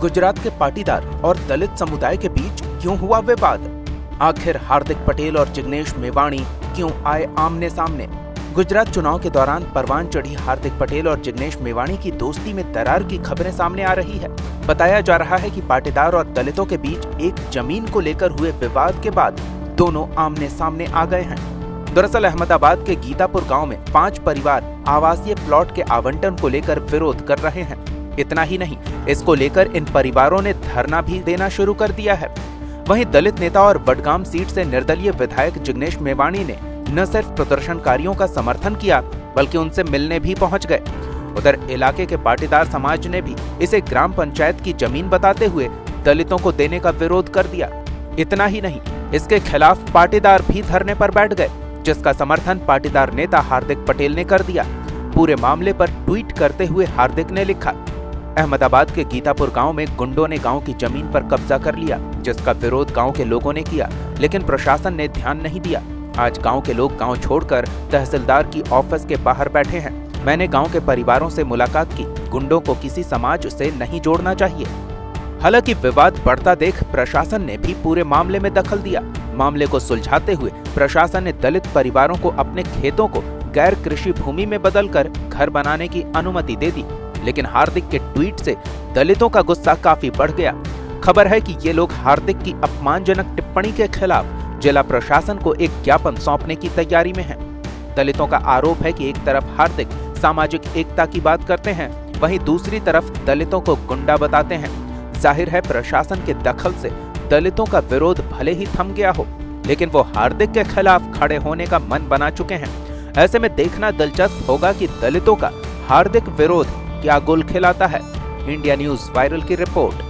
गुजरात के पाटीदार और दलित समुदाय के बीच क्यों हुआ विवाद? आखिर हार्दिक पटेल और जिग्नेश मेवाणी क्यों आए आमने सामने? गुजरात चुनाव के दौरान परवान चढ़ी हार्दिक पटेल और जिग्नेश मेवाणी की दोस्ती में दरार की खबरें सामने आ रही है। बताया जा रहा है कि पाटीदार और दलितों के बीच एक ज़मीन को लेकर हुए विवाद के बाद दोनों आमने सामने आ गए हैं। दरअसल अहमदाबाद के गीतापुर गाँव में पाँच परिवार आवासीय प्लॉट के आवंटन को लेकर विरोध कर रहे हैं। इतना ही नहीं, इसको लेकर इन परिवारों ने धरना भी देना शुरू कर दिया है। वहीं दलित नेता और बडगाम सीट से निर्दलीय विधायक जिग्नेश मेवाणी ने न सिर्फ़ प्रदर्शनकारियों का समर्थन किया, बल्कि उनसे मिलने भी पहुँच गए। उधर इलाके के पाटीदार समाज ने भी इसे ग्राम पंचायत की ज़मीन बताते हुए दलितों को देने का विरोध कर दिया। इतना ही नहीं, इसके खिलाफ पाटीदार भी धरने पर बैठ गए, जिसका समर्थन पाटीदार नेता हार्दिक पटेल ने कर दिया। पूरे मामले पर ट्वीट करते हुए हार्दिक ने लिखा अहमदाबाद के गीतापुर गाँव में गुंडों ने गाँव की ज़मीन पर कब्जा कर लिया, जिसका विरोध गाँव के लोगों ने किया, लेकिन प्रशासन ने ध्यान नहीं दिया। आज गाँव के लोग गाँव छोड़कर तहसीलदार की ऑफ़िस के बाहर बैठे हैं। मैंने गाँव के परिवारों से मुलाकात की। गुंडों को किसी समाज से नहीं जोड़ना चाहिए। हालाँकि विवाद बढ़ता देख प्रशासन ने भी पूरे मामले में दखल दिया। मामले को सुलझाते हुए प्रशासन ने दलित परिवारों को अपने खेतों को गैर कृषि भूमि में बदलकर घर बनाने की अनुमति दे दी। लेकिन हार्दिक के ट्वीट से दलितों का गुस्सा काफ़ी बढ़ गया। खबर है कि ये लोग हार्दिक की अपमानजनक टिप्पणी के खिलाफ जिला प्रशासन को एक ज्ञापन सौंपने की तैयारी में है। दलितों का आरोप है कि एक तरफ़ हार्दिक सामाजिक एकता की बात करते हैं, वहीं दूसरी तरफ़ दलितों को गुंडा बताते हैं। ज़ाहिर है प्रशासन के दखल से दलितों का विरोध भले ही थम गया हो, लेकिन वो हार्दिक के खिलाफ खड़े होने का मन बना चुके हैं। ऐसे में देखना दिलचस्प होगा कि दलितों का हार्दिक विरोध क्या गोल खिलाता है? इंडिया न्यूज़ वायरल की रिपोर्ट।